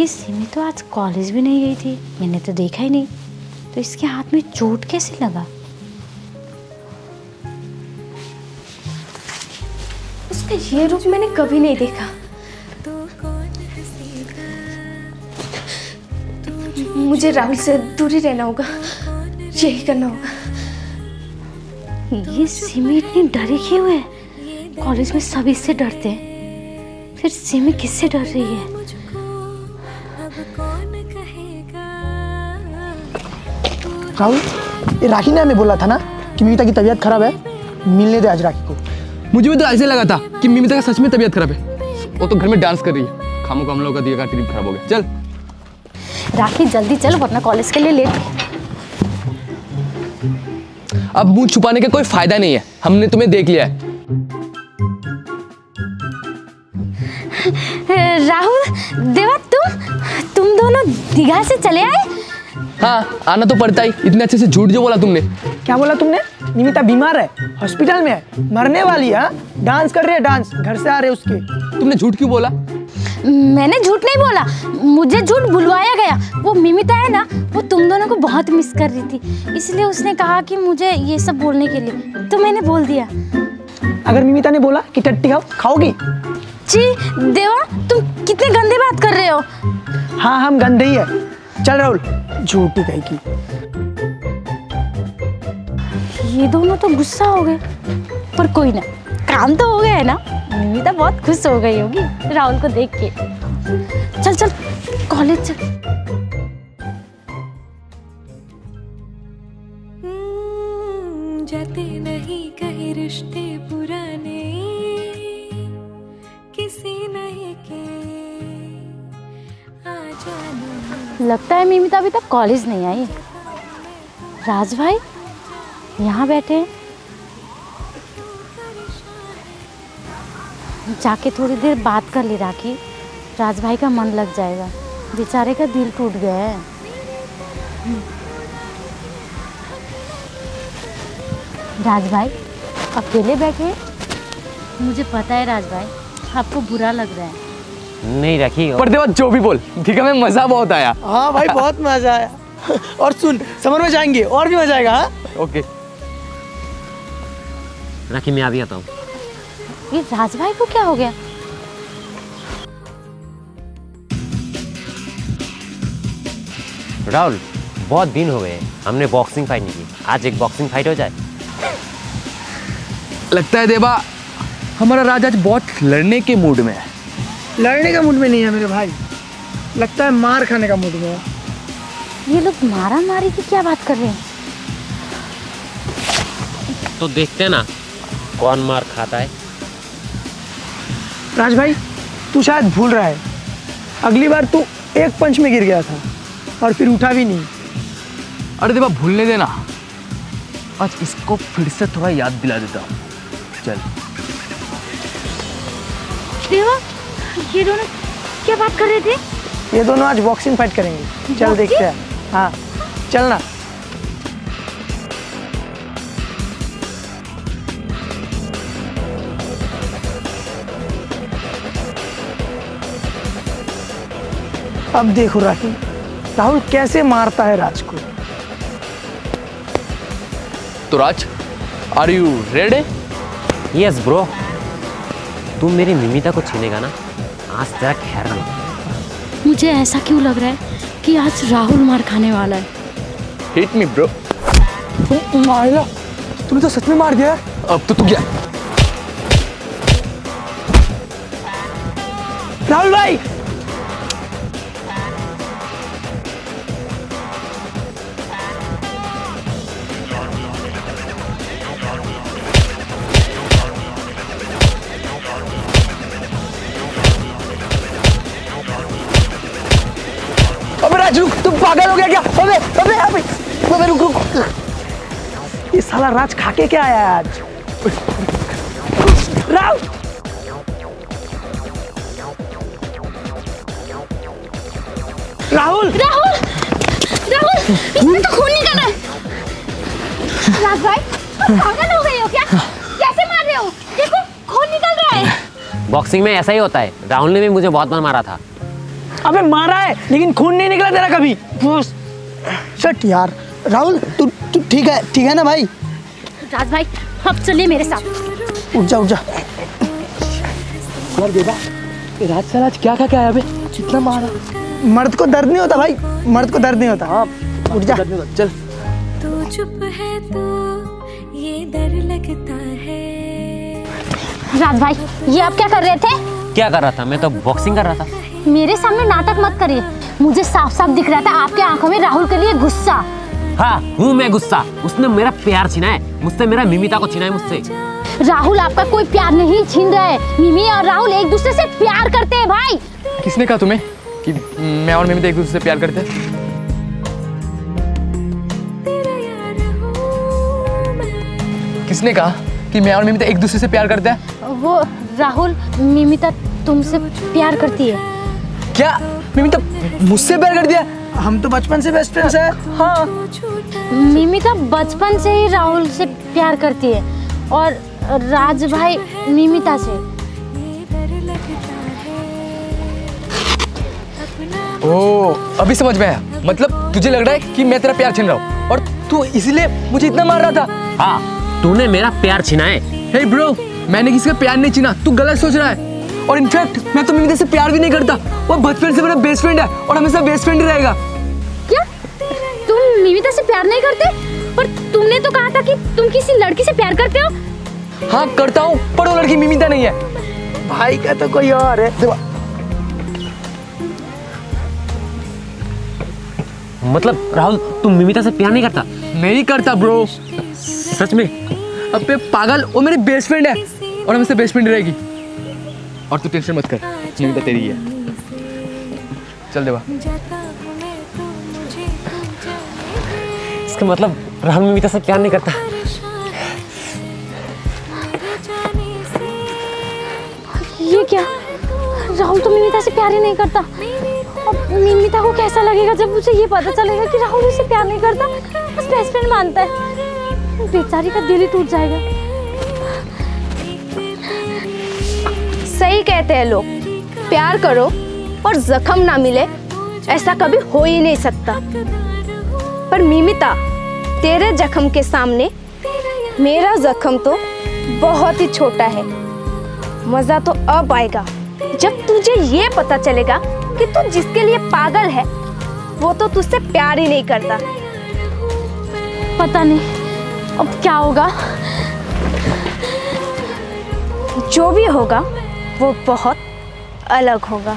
ये सिमी तो आज कॉलेज भी नहीं गई थी, मैंने तो देखा ही नहीं। तो इसके हाथ में चोट कैसे लगा? उसका ये रूप मैंने कभी नहीं देखा। मुझे राहुल से दूर रहना होगा, यही करना होगा। ये सिमी इतनी डरी क्यों है? कॉलेज में सब इससे डरते हैं। फिर सिमी किससे डर रही है? राहुल ये राखी ने हमें बोला था ना कि मिमिता की तबीयत खराब है मिलने दे आज राखी को। मुझे भी तो ऐसे लगा था कि मिमिता का सच में तबीयत खराब है। वो तो घर में डांस कर रही है। खामो का हम लोग का दिया का ट्रिप खराब हो गया। चल। राखी जल्दी चल वरना कॉलेज के लिए लेट। अब मुँह छुपाने का कोई फ़ायदा नहीं है। हमने तुम्हें देख लिया है। राहुल देवा तुम तुम दोनों दीघा से चले आए? हाँ आना तो पड़ता ही। इतने अच्छे से झूठ जो बोला तुमने। क्या बोला तुमने? निमिता बीमार है हॉस्पिटल में है मरने वाली है हाँ? डांस कर रही है डांस। घर से आ रहे उसके। तुमने झूठ क्यों बोला? मैंने झूठ नहीं बोला। मुझे झूठ बुलवाया गया। वो मिमिता है ना वो तुम दोनों को बहुत मिस कर रही थी। इसलिए उसने कहा कि मुझे ये सब बोलने के लिए। तो मैंने बोल दिया। अगर मिमिता ने बोला कि टट्टी खाओ खाओगी? जी देवा तुम कितने गंदे बात कर रहे हो। हाँ हम गंदे ही है। चल राहुल, झूठी कहीं की। ये दोनों तो गुस्सा हो गए, पर कोई ना काम तो हो गया है ना। मम्मी तो बहुत खुश हो गई होगी, राहुल को देख के। चल चल, कॉलेज चल। लगता है मिमिता अभी तक कॉलेज नहीं आई। राज भाई, यहाँ बैठे हैं। जाके थोड़ी देर बात कर ले राखी। राज भाई का मन लग जाएगा। बेचारे का दिल टूट गया है। राज भाई, अकेले बैठे? मुझे पता है राज भाई, आपको बुरा लग रहा है। नहीं रखी पर देवा जो भी बोल दिखा में मज़ा बहुत आया। हाँ भाई बहुत मज़ा आया। और सुन समर में जाएँगे और भी मज़ा आएगा हाँ? ओके। रखी मैं अभी आता हूँ। ये राज भाई को क्या हो गया? राहुल बहुत दिन हो गए हमने बॉक्सिंग फाइट नहीं की। आज एक बॉक्सिंग फाइट हो जाए। लगता है देवा हमारा राज आज बहुत लड़ने के मूड में है। लड़ने का मूड में नहीं है मेरे भाई। लगता है मार खाने का मूड में है। ये लोग मारा मारी की क्या बात कर रहे हैं? तो देखते हैं ना कौन मार खाता है। राज भाई तू शायद भूल रहा है। अगली बार तू एक पंच में गिर गया था और फिर उठा भी नहीं। अरे देवा भूलने देना। आज इसको फिर से थोड़ा याद दिला देता हूँ। चल। देवा ये दोनों क्या बात कर रहे थे? ये दोनों आज बॉक्सिंग फाइट करेंगे। चल देखते हैं। हाँ। चलना अब देखो राखी राहुल कैसे मारता है राज को? तो Raj are you ready yes bro तुम मेरी मिमिता को छीनेगा ना? आज तेरा खैर नहीं मुझे ऐसा क्यों लग रहा है कि आज राहुल मार खाने वाला है? हिट मी ब्रो मारेला तूने तो सच में मार दिया अब तो तू गया। राहुल भाई राज खाके क्या आया आज? राहुल राहुल! राहुल! राहुल! इसमें तो खून निकल। रहा है राज भाई तुम पागल हो गए हो क्या? कैसे मार रहे हो? देखो खून निकल रहा है। बॉक्सिंग में ऐसा ही होता है। राहुल ने भी मुझे बहुत बार मारा था। अबे मारा है लेकिन खून नहीं निकला तेरा कभी। शट यार। राहुल तू तू ठीक है ठीक है ना भाई? राज भाई अब चलिए मेरे साथ। उठ जा उठ जा। और देवा ये राज साला आज क्या खा के आया अबे कितना मारा। मर्द को दर्द नहीं होता भाई मर्द को दर्द नहीं होता। हाँ उठ जा। चल। तू चुप है तो ये डर लगता है। राज भाई ये आप क्या कर रहे थे? क्या कर रहा था? मैं तो बॉक्सिंग कर रहा था। मेरे सामने नाटक मत करिए। मुझे साफ़ साफ़ दिख रहा था आपके आँखों में राहुल के लिए गुस्सा। हाँ हूँ मैं गुस्सा। उसने मेरा प्यार छीना है। मुझसे मेरा मिमिता को छीना है मुझसे। राहुल आपका कोई प्यार नहीं छीन रहा है। मिमी और राहुल एक दूसरे से प्यार करते हैं भाई। किसने कहा तुम्हें कि मैं और मिमिता एक दूसरे से प्यार करते हैं? तेरा यार हूँ मैं किसने कहा कि मैं और मिमिता एक दूसरे से प्यार करते हैं? वो राहुल मिमिता तुमसे प्यार करती है। क्या? मिमिता मुझसे प्यार कर दिया हम तो बचपन से बेस्ट फ्रेंड्स हैं। हाँ। मिमिता बचपन से ही राहुल से प्यार करती है और राज भाई मिमिता से। ओ अभी समझ में आया। मतलब तुझे लग रहा है कि मैं तेरा प्यार छीन रहा हूँ और तू इसलिए मुझे इतना मार रहा था? हाँ तूने मेरा प्यार छीना है। हे ब्रो मैंने किसी का प्यार नहीं छीना। तू गलत सोच रहा है। और इनफैक्ट मैं तो मिमिता से प्यार भी नहीं करता। वो बचपन से मेरा बेस्ट फ्रेंड है और हमेशा बेस्ट फ्रेंड ही रहेगा। क्या? तुम मिमिता से प्यार नहीं करते? पर तुमने तो कहा था कि तुम किसी लड़की से प्यार करते हो। हाँ करता हूँ पर वो लड़की मिमिता नहीं है। भाई का तो कोई और है। मतलब राहुल तुम मिमिता से प्यार नहीं करता? नहीं करता ब्रो सच में? अबे पागल वो मेरी बेस्ट फ्रेंड है और हमसे बेस्ट फ्रेंड रहेगी। और तू टेंशन मत कर मिमिता तेरी है। चल देवा। मैं तो इसका मतलब राहुल मिमिता से प्यार नहीं करता? ये क्या? राहुल तो मिमिता से प्यार ही नहीं करता। अब मिमिता को कैसा लगेगा जब मुझे ये पता चलेगा कि राहुल उसे प्यार नहीं करता? बस बेस्ट फ्रेंड मानता है। बेचारी का दिल ही टूट जाएगा। सही कहते हैं लोग। प्यार करो और जख्म ना मिले ऐसा कभी हो ही नहीं सकता। पर मिमिता तेरे जख्म के सामने मेरा जख्म तो बहुत ही छोटा है। मज़ा तो अब आएगा। जब तुझे ये पता चलेगा कि तू जिसके लिए पागल है वो तो तुझसे प्यार ही नहीं करता। पता नहीं अब क्या होगा। जो भी होगा वो बहुत अलग होगा।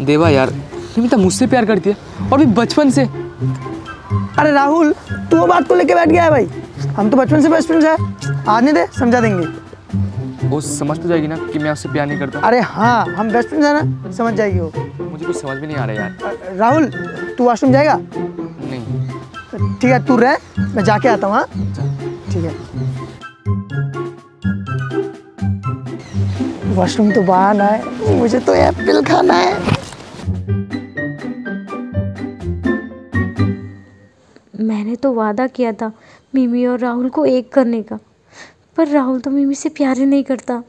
देवा यार मिमिता मुझसे प्यार करती है और भी बचपन से। अरे राहुल तू वो बात को लेके बैठ गया है भाई। हम तो बचपन से बेस्ट फ्रेंड्स हैं। आने दे समझा देंगे। वो समझ तो जाएगी ना कि मैं उससे प्यार नहीं करता। अरे हाँ हम बेस्ट फ्रेंड्स हैं ना समझ जाएगी वो। मुझे कुछ समझ में नहीं आ रहा यार। राहुल तू वॉशरूम जाएगा? नहीं ठीक है, तू रह, मैं जाके आता हूँ हाँ? ठीक है। वॉशरूम तो बहाना है, मुझे तो एप्पल खाना है। मैंने तो वादा किया था, मिमी और राहुल को एक करने का, पर राहुल तो मिमी से प्यार ही नहीं करता।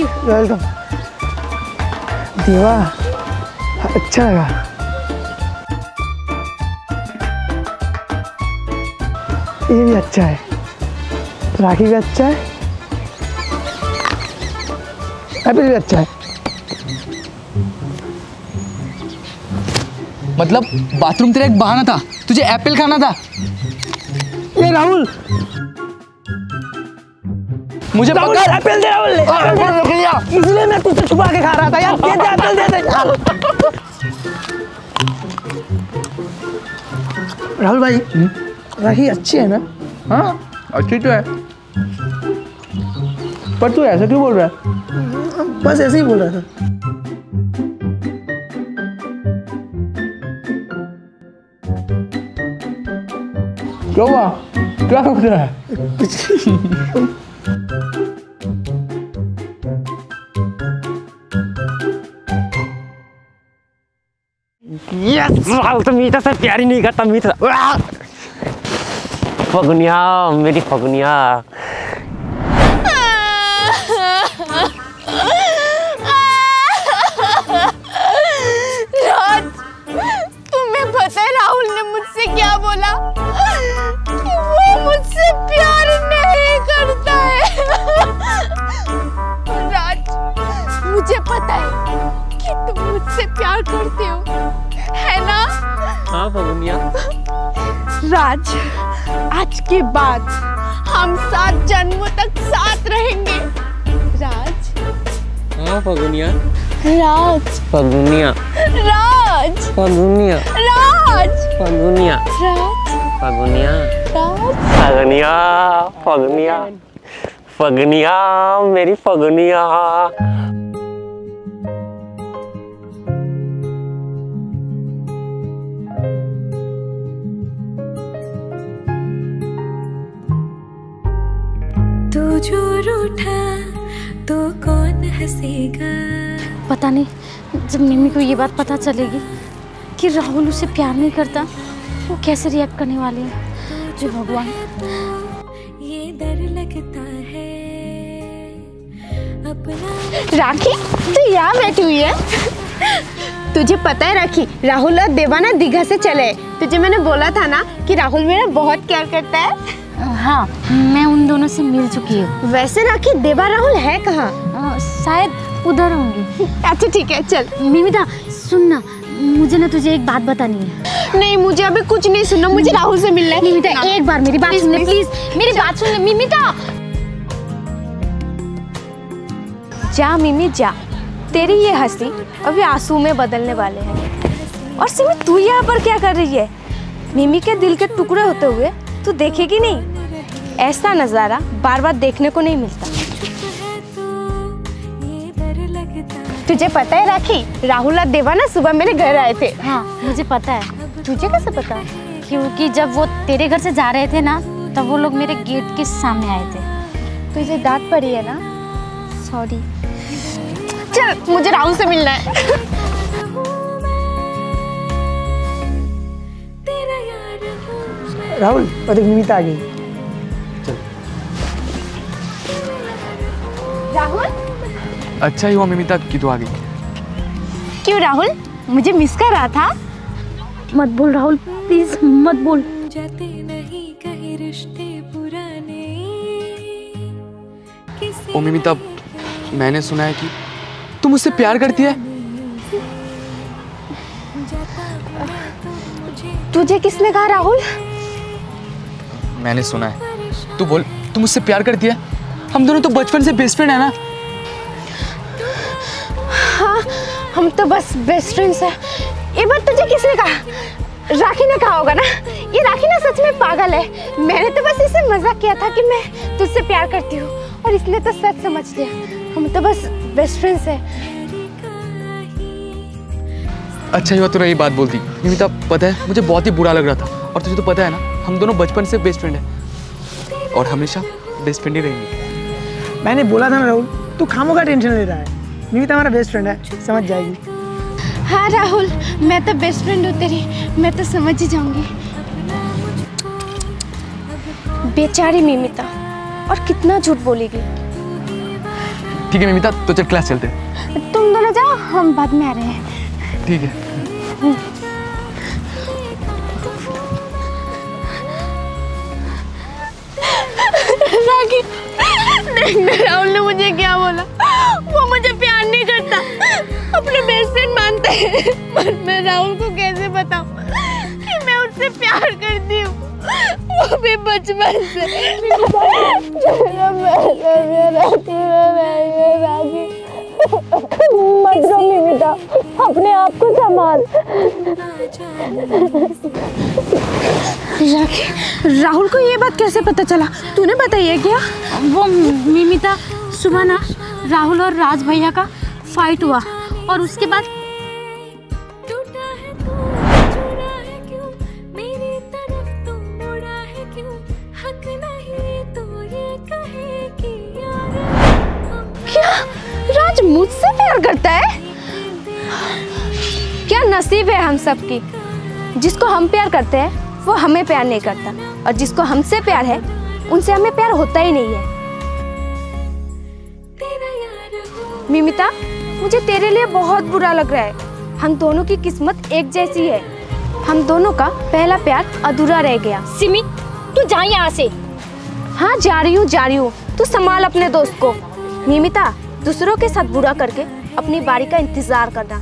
थैंक यू वेलकम देवा अच्छा लगा। ये भी अच्छा है। राखी भी अच्छा है। एप्पल भी अच्छा है। मतलब बाथरूम तेरा एक बहाना था। तुझे एप्पल खाना था। ये राहुल मुझे पकड़। राहुल पता एप्पल दे राहुल इसलिए मैं तुझसे छुपा के खा रहा था यार दे दे एप्पल दे दे। यार राहुल भाई राखी अच्छी है ना? हाँ? अच्छी तो है। पर तू ऐसा क्यों बोल रहा है? बस ऐसे ही बोल रहा था। क्या हुआ? क्या हो रहा है? तो मीठा से प्यार नहीं करता मीठा फगुनिया मेरी फगुनिया है राहुल ने मुझसे क्या बोला मुझसे मुझे पता है कि तुम मुझसे प्यार करते हो। हाँ फगुनिया। राज आज के बाद हम सात जन्मों तक साथ रहेंगे। राज। हाँ फगुनिया। राज। फगुनिया। राज। फगुनिया। राज। फगुनिया। राज। फगुनिया। राज। फगुनिया फगुनिया। फगुनिया मेरी फगुनिया। जो रूठा तो कौन हंसेगा? पता नहीं जब मिमी को ये बात पता चलेगी कि राहुल उसे प्यार नहीं करता वो कैसे रिएक्ट करने वाली है? जो भगवान। ये डर लगता है। अपना राखी तू यहाँ बैठी हुई है? तुझे पता है राखी राहुल और देवाना दीघा से चले। तुझे मैंने बोला था ना कि राहुल मेरा बहुत प्यार करता है। हाँ मैं उन दोनों से मिल चुकी हूँ। वैसे राखी देवा राहुल है कहाँ? शायद उधर होंगी। अच्छा ठीक है चल। मिमिता सुन ना मुझे ना तुझे एक बात बतानी है। नहीं मुझे अभी कुछ नहीं सुनना मुझे राहुल से मिलना है। मिमिता एक बार मेरी बात सुन ले प्लीज़ मेरी बात सुन ले मिमिता जा मिमी जा। तेरी ये हँसी अभी आँसू में बदलने वाले हैं। और सिमी तू यहाँ पर क्या कर रही है? मिमी के दिल के टुकड़े होते हुए तू देखेगी नहीं? ऐसा नज़ारा बार बार देखने को नहीं मिलता। तुझे पता है राखी राहुल और देवा ना सुबह मेरे घर आए थे। हाँ मुझे पता है। तुझे कैसे पता? क्योंकि जब वो तेरे घर से जा रहे थे ना तब वो लोग मेरे गेट के सामने आए थे। तुझे डांट पड़ी है ना? सॉरी चल मुझे राहुल से मिलना है। राहुल और एक निमिता आ गई। राहुल? अच्छा ही हुआ मिमिता की तो आ गई। क्यों राहुल? मुझे मिस कर रहा था। मत बोल राहुल प्लीज़ मत बोल। जाते नहीं कहीं रिश्ते पुराने। ओ मिमिता मैंने सुना है कि तुम मुझसे प्यार करती है। तो तुझे किसने कहा राहुल? मैंने सुना है। तू बोल तू मुझसे प्यार करती है? हम दोनों तो बचपन से बेस्ट फ्रेंड है ना? हाँ हम तो बस बेस्ट फ्रेंड्स हैं। ये बात तुझे किसने कहा? राखी ने कहा होगा ना? ये राखी ना सच में पागल है। मैंने तो बस इसे मज़ाक किया था कि मैं तुझसे प्यार करती हूँ। और इसने तो सच समझ लिया। हम तो बस बेस्ट फ्रेंड्स हैं। अच्छा हुआ तूने ये बात बोल दी। निमिता पता है मुझे बहुत ही बुरा लग रहा था। और तुझे तो पता है ना? हम दोनों बचपन से बेस्ट फ्रेंड हैं। और हमेशा बेस्ट फ्रेंड ही रहेंगे। मैंने बोला था ना राहुल तू खामों का टेंशन ले रहा है। निमिता हमारा बेस्ट फ्रेंड है समझ जाएगी। हाँ राहुल मैं तो बेस्ट फ्रेंड हूँ तेरी मैं तो समझ ही जाऊँगी। बेचारी मिमिता और कितना झूठ बोलेगी। ठीक है मिमिता तो चल क्लास चलते हैं। तुम दोनों जाओ हम बाद में आ रहे हैं। ठीक है। राहुल ने मुझे क्या बोला? वो मुझे प्यार नहीं करता। अपने बेस्ट फ्रेंड मानता है। पर मैं राहुल को कैसे बताऊँ? कि मैं उससे प्यार करती हूँ। वो भी बचपन से। मेरा मेरा मेरा मेरा राखी मत रो मिमिता अपने आप को संभाल। राहुल को ये बात कैसे पता चला? तूने बताइए क्या? वो मिमिता सुबह ना राहुल और राज भैया का फाइट हुआ। और उसके बाद राज मुझसे प्यार करता है? क्या नसीब है हम सब की जिसको हम प्यार करते हैं वो हमें प्यार नहीं करता। और जिसको हमसे प्यार है उनसे हमें प्यार होता ही नहीं है। मिमिता मुझे तेरे लिए बहुत बुरा लग रहा है। हम दोनों की किस्मत एक जैसी है। हम दोनों का पहला प्यार अधूरा रह गया। सिमी तू जा यहाँ से। हाँ जा रही हूँ जा रही हूँ। तू संभाल अपने दोस्त को। मिमिता दूसरों के साथ बुरा करके अपनी बारी का इंतज़ार करना।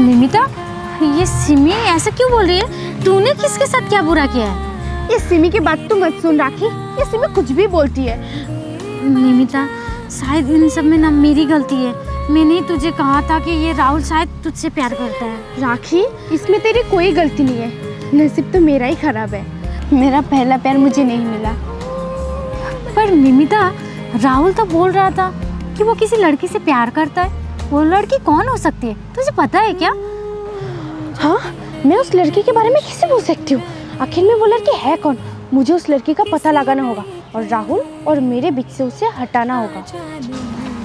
निमिता ये सिमी ऐसा क्यों बोल रही है? तूने किसके साथ क्या बुरा किया है? ये सिमी की बात तू मत सुन राखी। ये सिमी कुछ भी बोलती है। निमिता शायद इन सब में ना मेरी गलती है। मैंने तुझे कहा था कि ये राहुल शायद तुझसे प्यार करता है। राखी इसमें तेरी कोई गलती नहीं है। नसीब तो मेरा ही खराब है। मेरा पहला प्यार मुझे नहीं मिला। पर निमिता राहुल तो बोल रहा था कि वो किसी लड़की से प्यार करता है। वो लड़की कौन हो सकती है? तुझे पता है क्या? हाँ मैं उस लड़की के बारे में कैसे बोल सकती हूँ? आखिर में वो लड़की है कौन? मुझे उस लड़की का पता लगाना होगा और राहुल और मेरे बीच से उसे हटाना होगा।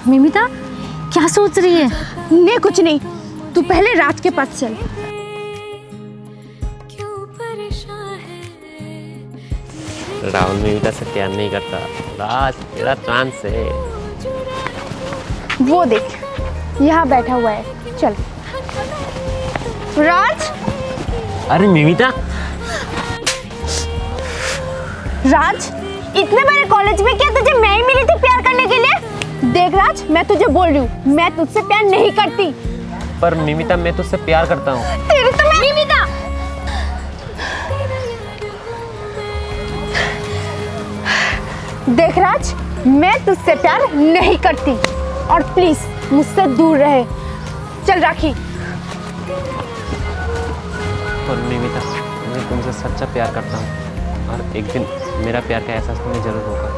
मिमिता क्या सोच रही है? नहीं कुछ नहीं। तू पहले राज के पास चल। क्यों परेशान है राहुल मिमिता से प्यार नहीं करता। राज तेरा चांस है। वो देख यहाँ बैठा हुआ है। चल। राज अरे मिमिता। राज इतने बड़े कॉलेज में क्या तुझे मैं ही मिली थी प्यार करने के लिए? देख राज मैं तुझे बोल रही हूँ मैं तुझसे प्यार नहीं करती। पर मिमिता मैं तुझसे प्यार करता हूँ। तेरे तो मैं निमिता देख राज मैं तुझसे प्यार नहीं करती। और प्लीज़ मुझसे दूर रहे। चल राखी। तुमसे सच्चा प्यार करता हूँ। और एक दिन मेरा प्यार का एहसास तुम्हें ज़रूर होगा।